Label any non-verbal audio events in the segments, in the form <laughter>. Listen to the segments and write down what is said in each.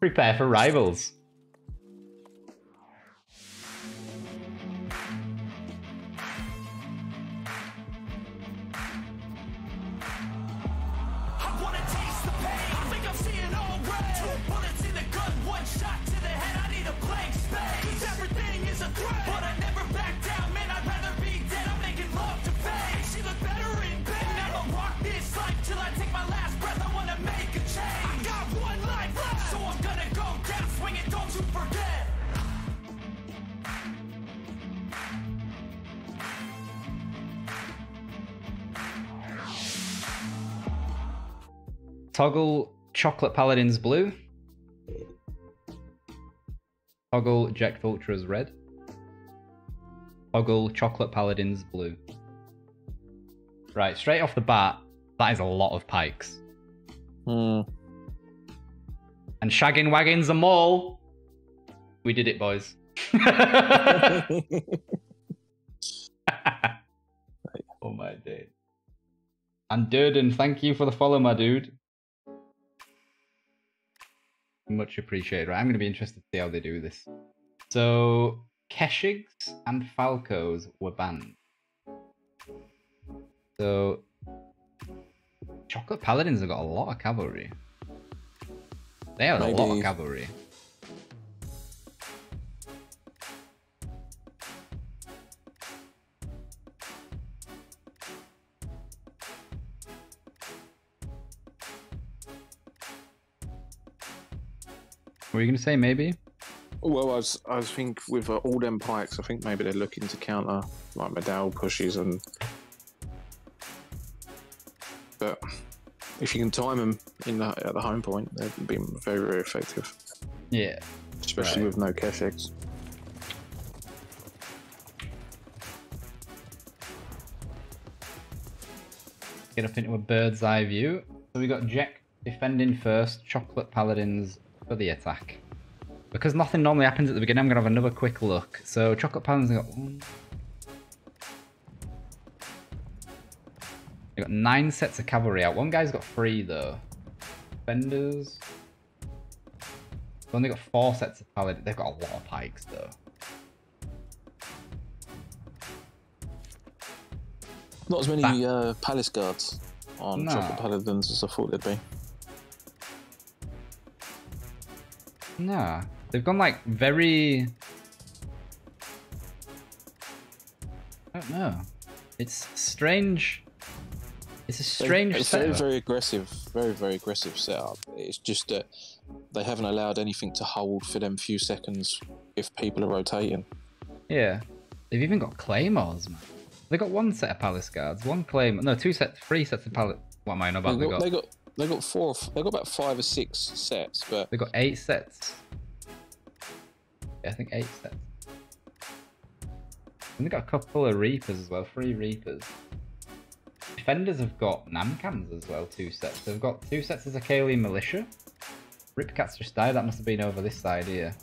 Prepare for rivals. Toggle Chocolate Paladins blue. Toggle Jekkt Ultras red. Toggle Chocolate Paladins blue. Right, straight off the bat, that is a lot of pikes. Hmm. And shagging wagons them all. We did it, boys. <laughs> <laughs> oh my day. And Durden, thank you for the follow, my dude. Much appreciated. Right, I'm going to be interested to see how they do this. So, Keshigs and Falcos were banned. So, Chocolate Paladins have got a lot of cavalry. They have a lot of cavalry. Were you going to say, maybe? Well, I was, I was think with uh, all them pikes, I think maybe they're looking to counter like Medal pushes and. But if you can time them in the, at the home point, they'd be very, very effective, Yeah. especially Right. with no Keshigs. get up into a bird's eye view. So we got Jekkt defending first, Chocolate Paladins for the attack. Because nothing normally happens at the beginning, I'm going to have another quick look. So Chocolate Paladins have got one. They've got nine sets of cavalry out. One guy's got three though. Defenders. They've only got four sets of paladins. They've got a lot of pikes though. Not as many That- uh, palace guards on No. Chocolate Paladins as I thought they'd be. Nah, they've gone like very. I don't know. It's strange. It's a strange It's very, setup. very aggressive, very, very aggressive setup. It's just that they haven't allowed anything to hold for them few seconds if people are rotating. Yeah, they've even got claymores, man. They got one set of palace guards, one claymore. No, two sets, three sets of palace. What am I on about? They got they got they got four. They got about five or six sets, but they got eight sets. Yeah, I think eight sets. And they got a couple of reapers as well, three reapers. Defenders have got Namkhans as well, two sets. They've got two sets as a Kali militia. Ripcats just died, that must have been over this side here.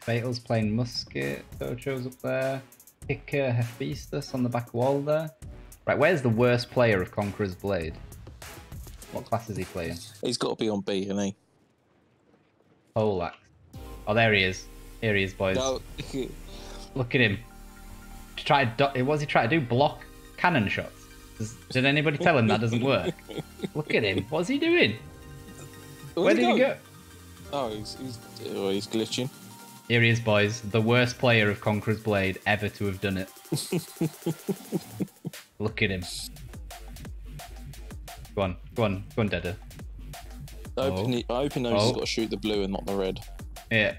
Fatal's playing musket, Tocho's up there. Picker Hephaestus on the back wall there. Right, where's the worst player of Conqueror's Blade? What class is he playing? he's got to be on B, isn't he? Poleaxe. Oh, there he is. Here he is, boys. No, Look at him. To try to do- what does he trying to do? Block cannon shots. Does, did anybody tell him that doesn't work? <laughs> Look at him. What's he doing? Where Where'd did he go? Oh, he's he's, oh, he's glitching. Here he is, boys. The worst player of Conqueror's Blade ever to have done it. <laughs> Look at him. Go on, go on, go on, Deda. I hope, Oh. he, I hope he knows he's Oh. got to shoot the blue and not the red. Yeah.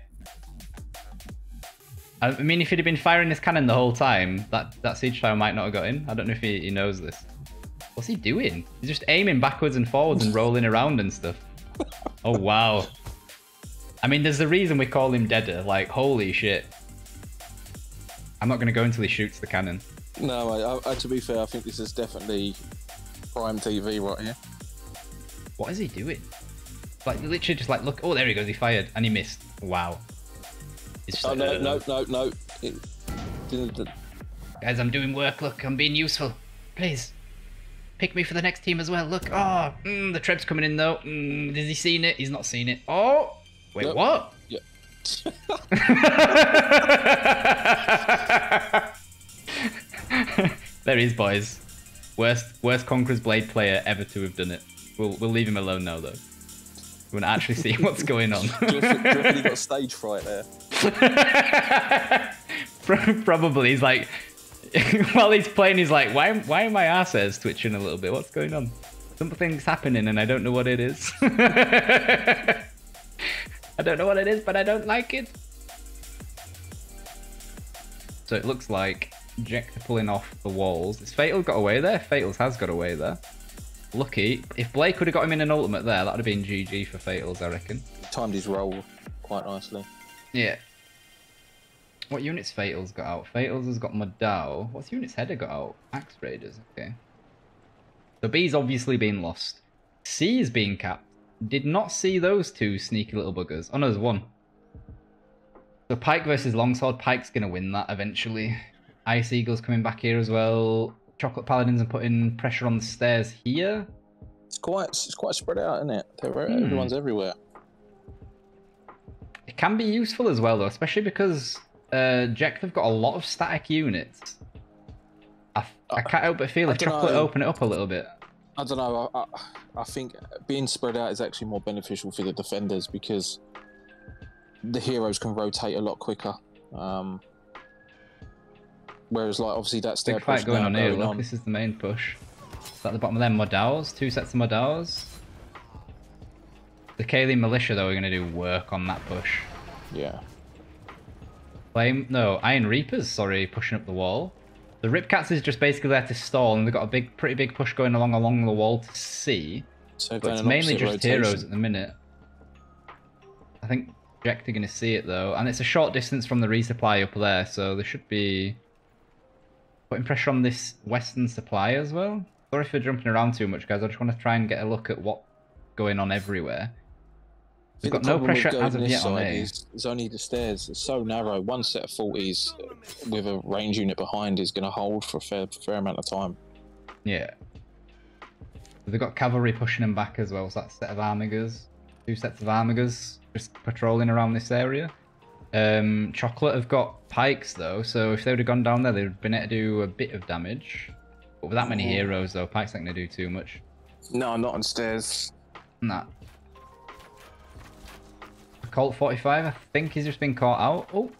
I mean, if he'd have been firing this cannon the whole time, that, that siege tower might not have got in. I don't know if he, he knows this. What's he doing? He's just aiming backwards and forwards and rolling around and stuff. <laughs> Oh, wow. I mean, there's a reason we call him Deader. Like, holy shit. I'm not going to go until he shoots the cannon. No, I, I, to be fair, I think this is definitely prime TV right here. What is he doing? Like, literally just like, look. Oh, there he goes. He fired and he missed. Wow. It's just Oh like, no, uh, no, no, no! It, Guys, I'm doing work. Look, I'm being useful. Please. pick me for the next team as well. Look, oh, mm, the Treb's coming in though. Mm, has he seen it? He's not seen it. Oh, wait, Nope. what? Yeah. <laughs> <laughs> <laughs> there he is, boys. Worst, worst Conqueror's Blade player ever to have done it. We'll, we'll leave him alone now, though. We want to actually see <laughs> what's going on. Do you reckon- do you reckon he got <laughs> stage fright there? Probably, he's like, <laughs> while he's playing, he's like, why, why are my ass hairs twitching a little bit? What's going on? Something's happening, and I don't know what it is. I don't know what it is, but I don't like it. So it looks like Jekkt pulling off the walls. Is Fatal got away there? Fatals has got away there. Lucky. If Blake would have got him in an ultimate there, that would have been GG for Fatals, I reckon. Timed his roll quite nicely. Yeah. What units Fatals got out? Fatals has got Madao. What's units Header got out? Axe Raiders, okay. So B's obviously been lost. C is being capped. Did not see those two sneaky little buggers. Oh no, there's one. So Pike versus Longsword. Pike's gonna win that eventually. <laughs> Ice Eagle's coming back here as well. Chocolate Paladins are putting pressure on the stairs here. It's quite it's quite spread out, isn't it? Hmm. Everyone's everywhere. It can be useful as well, though, especially because uh, Jekkt have got a lot of static units. I, I can't help but feel if dunno. chocolate open it up a little bit. I don't know. I, I, I think being spread out is actually more beneficial for the defenders because the heroes can rotate a lot quicker. Um, whereas, like obviously that's Big their fight going on here. going Look, on. this is the main push. Is that the bottom of them? Modals, two sets of Modals. The Kaylee Militia, though, are going to do work on that push. Yeah, Flame, no, Iron Reapers, sorry, pushing up the wall. The Ripcats is just basically there to stall, and they've got a big, pretty big push going along along the wall to see. so But it's mainly just heroes at the minute. I think Jekkt are going to see it though, and it's a short distance from the resupply up there, so they should be putting pressure on this western supply as well. Sorry for jumping around too much, guys. I just want to try and get a look at what's going on everywhere. We've got no pressure as of yet on side A. Is only the stairs. It's so narrow. One set of forties with a range unit behind is going to hold for a fair, fair amount of time. Yeah. They've got cavalry pushing them back as well, so that set of armigers. Two sets of armigers just patrolling around this area. Um, Chocolate have got pikes though, so if they would have gone down there, they'd have been able to do a bit of damage. But with that many Oh. heroes though, pikes aren't going to do too much. No, not on stairs. Nah. Colt 45, I think he's just been caught out. Oh.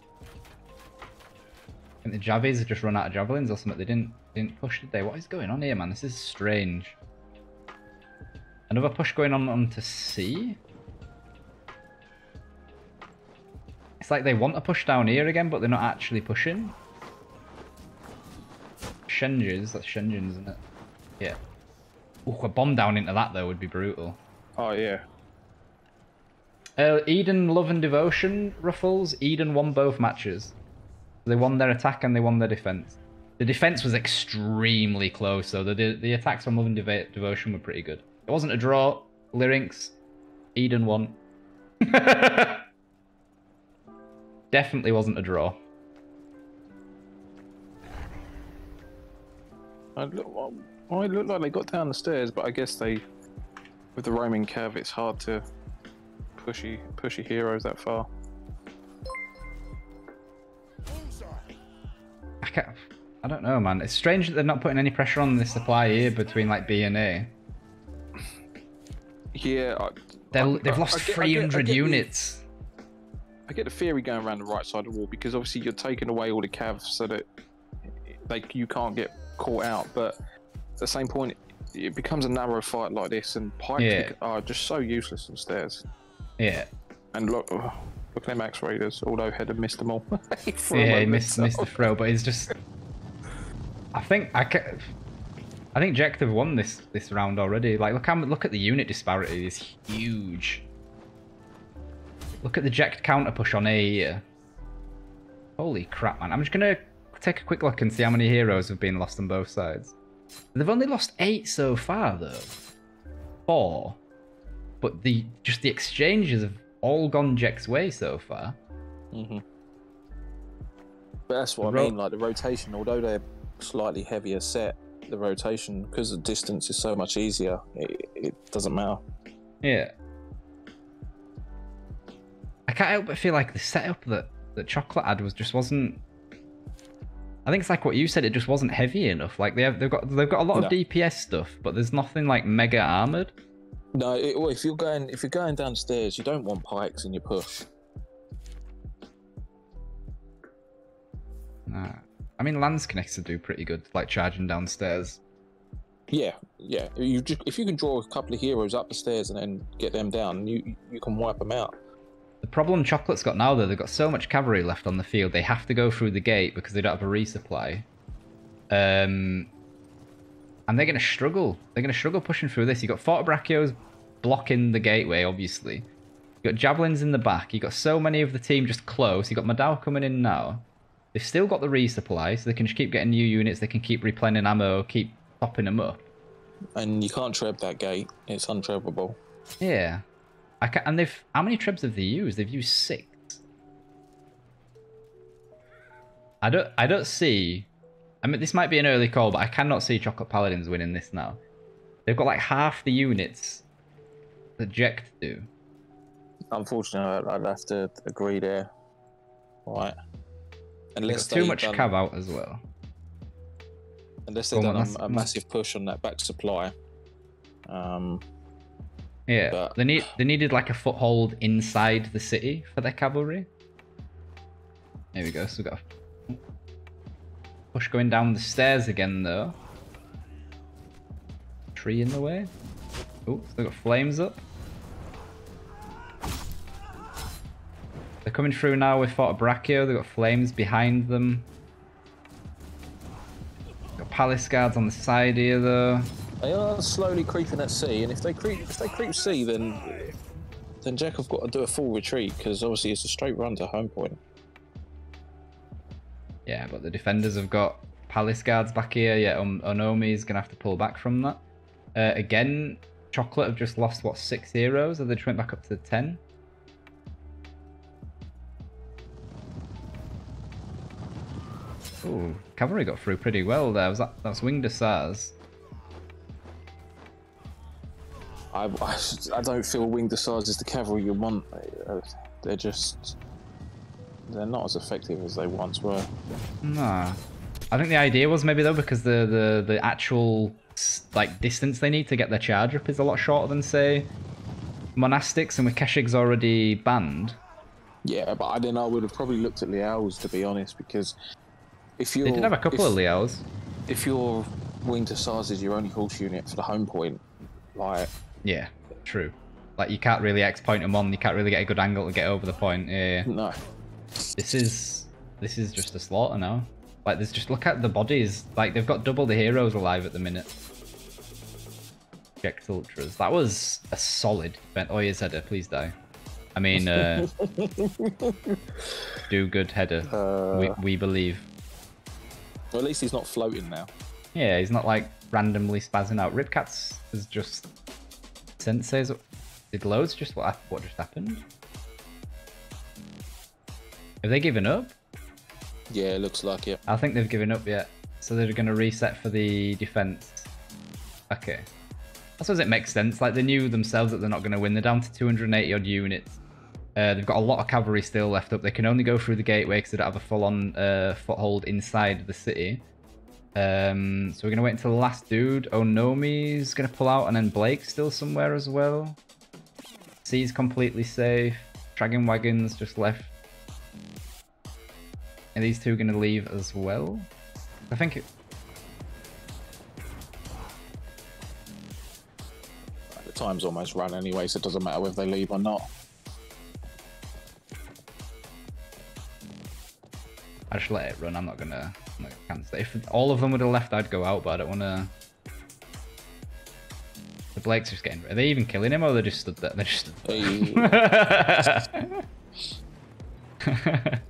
I think the Javies have just run out of javelins or something. They didn't didn't push, did they? What is going on here, man? This is strange. Another push going on onto C. It's like they want to push down here again, but they're not actually pushing. Shenjis, that's Shenjin, isn't it? Yeah. Ooh, a bomb down into that though would be brutal. Oh yeah. Uh, Eden, Love and Devotion, Ruffles. Eden won both matches. They won their attack and they won their defense. The defense was extremely close, though. The the attacks from Love and Devotion were pretty good. It wasn't a draw. Lyrics, Eden won. <laughs> Definitely wasn't a draw. I look, well, it like they got down the stairs, but I guess they, with the roaming curve, it's hard to pushy pushy heroes that far. I can't. I don't know, man. It's strange that they're not putting any pressure on the supply here between like B and A. Yeah, I, They're, I- they've lost I get- I get- I 300 get the- units. I get the theory going around the right side of the wall because obviously you're taking away all the calves so that like you can't get caught out. But at the same point, it becomes a narrow fight like this, and pipes Yeah. are just so useless on stairs. Yeah. And look, oh, look at them Axe Raiders. Although Head have missed them all. <laughs> A yeah, he missed, missed the throw, but he's just. I think I can. I think Jekkt have won this this round already. Like, look how look at the unit disparity is huge. Look at the Jekkt counter push on A here. Holy crap, man! I'm just gonna take a quick look and see how many heroes have been lost on both sides. They've only lost eight so far, though. Four, but the just the exchanges have all gone Jekkt's way so far. Mhm. But that's what The I mean. Like the rotation, although they're slightly heavier set, the rotation because the distance is so much easier. It, it doesn't matter. Yeah. I can't help but feel like the setup that that Chocolate had was just wasn't. I think it's like what you said. It just wasn't heavy enough. Like they have, they've got they've got a lot No. of DPS stuff, but there's nothing like mega armored. No, it, well, if you're going if you're going downstairs, you don't want pikes in your push. Nah. I mean, Lance Connector do pretty good, like charging downstairs. Yeah, yeah. You just, if you can draw a couple of heroes up the stairs and then get them down, you you can wipe them out. The problem Chocolate's got now, though, they've got so much cavalry left on the field, they have to go through the gate because they don't have a resupply. Um, and they're going to struggle. They're going to struggle pushing through this. You've got Fortebraccios blocking the gateway, obviously. You've got Javelins in the back. You've got so many of the team just close. You've got Madao coming in now. They've still got the resupply, so they can just keep getting new units. They can keep replenishing ammo, keep topping them up. And you can't treb that gate; it's untrebbable. Yeah. I can, and they've how many trebs have they used? They've used six. I don't I don't see I mean this might be an early call, but I cannot see Chocolate Paladins winning this now. They've got like half the units that Jekkt do. Unfortunately, I'd have to agree there. Right. They've Unless too much done, cav out as well. unless they've Go on, done that's- a, a massive push on that back supply. Um, Yeah. But- They need they needed like a foothold inside the city for their cavalry. There we go. So we've got a push going down the stairs again though. Tree in the way. Oh, they've got flames up. They're coming through now with Fortebraccio. They've got flames behind them. Got palace guards on the side here though. They are slowly creeping at sea, and if they creep, if they creep sea, then then Jekkt have got to do a full retreat because obviously it's a straight run to home point. Yeah, but the defenders have got palace guards back here. Yeah, um, is gonna have to pull back from that. Uh, again, Chocolate have just lost what six heroes, or they just went back up to ten. Ooh, cavalry got through pretty well there. Was that that's Winged Hussars? I, I, I don't feel Winged Hussars is the cavalry you want. Uh, They're just they're not as effective as they once were. Nah. I think the idea was maybe though because the the the actual like distance they need to get their charge up is a lot shorter than say monastics, and with Keshig's already banned. Yeah, but I then I would have probably looked at Liao's to be honest, because if you They did have a couple of Leos. if your Winged Hussars is your only horse unit for the home point, like Yeah, true. Like you can't really X point them on. You can't really get a good angle to get over the point. Yeah, no, this is this is just a slaughter now. Like there's just look at the bodies. Like they've got double the heroes alive at the minute. Jekkt Ultras. That was a solid event. Oh, yes, header. Please die. I mean, uh, <laughs> do good header. we, we believe. well, at least he's not floating now. Yeah, he's not like randomly spazzing out. Ripcats is just sensei's. Did loads just what what just happened? Have they given up? Yeah, it looks like it. I think they've given up yet. So they're going to reset for the defense. Okay. I suppose it makes sense. Like they knew themselves that they're not going to win. They're down to 280 odd units. Uh, they've got a lot of cavalry still left up. They can only go through the gateway because they don't have a full-on uh, foothold inside the city. Um, so we're going to wait until the last dude. Onomi's going to pull out, and then Blake's still somewhere as well. C's completely safe. Dragon Wagons just left. Are these two going to leave as well? I think it, The time's almost run anyway, so it doesn't matter whether they leave or not. I just let it run. I'm not gonna, I'm cancel it. If all of them would have left, I'd go out, but I don't want to. The Blake's just getting. Are they even killing him, or they just stood there? They just. Stood there. <laughs>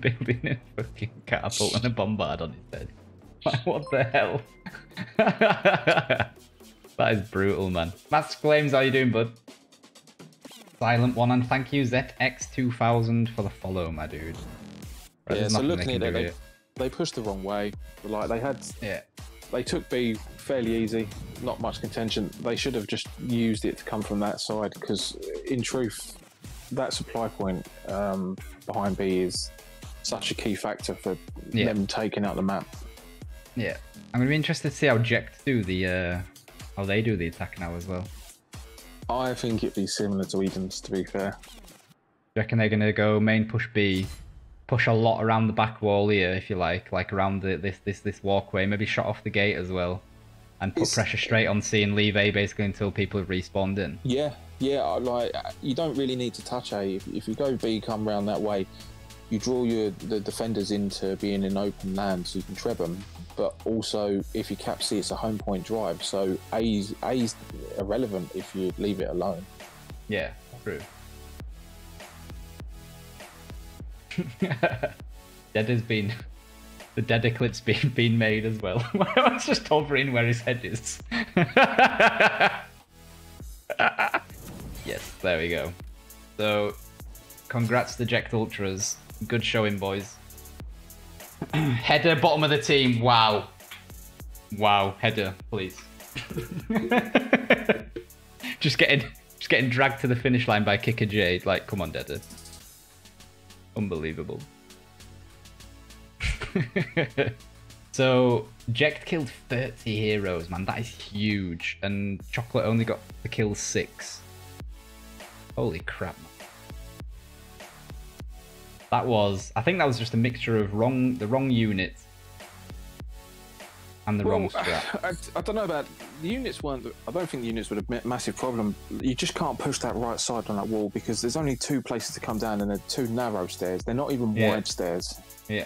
Building a fucking catapult and a bombard on his head. Like, <laughs> what the hell? <laughs> that is brutal, man. MaskFlamez, how you doing, bud? Silent one, and thank you ZX2000 for the follow, my dude. Right, yeah, so looking at it, they, they pushed the wrong way. Like they had, Yeah. they took B fairly easy. Not much contention. They should have just used it to come from that side because, in truth, that supply point um, behind B is such a key factor for Yeah. them taking out the map. Yeah. I'm gonna be interested to see how Jekkt do the uh how they do the attack now as well. I think it'd be similar to Eden's, to be fair. Do you reckon they're gonna go main push B, push a lot around the back wall here, if you like, like around the, this this this walkway, maybe shut off the gate as well, and put It's- pressure straight on C and leave A basically until people have respawned in. Yeah, yeah. Like uh, you don't really need to touch A. If, if you go B, come round that way, you draw your the defenders into being in open land, so you can treb them. But also, if you cap C, it's a home point drive, so A's A's irrelevant if you leave it alone. Yeah, true. <laughs> Dead has been the dead eclipse being been made as well. <laughs> I was just hovering where his head is. <laughs> yes, there we go. So, congrats to Jekkt Ultras. Good showing, boys. <clears throat> Header, bottom of the team. Wow. Wow, header, please. just getting just getting dragged to the finish line by Kicker Jade. Like, come on, Deader. Unbelievable. <laughs> so Jekkt killed 30 heroes, man. That is huge. And Chocolate only got to kill six. Holy crap, man. That was I think that was just a mixture of wrong the wrong units and the wrong strat. <laughs> I, I don't know about the units. weren't I don't think the units were a massive problem. You just can't push that right side on that wall because there's only two places to come down and they're two narrow stairs. They're not even Yeah. wide stairs. Yeah.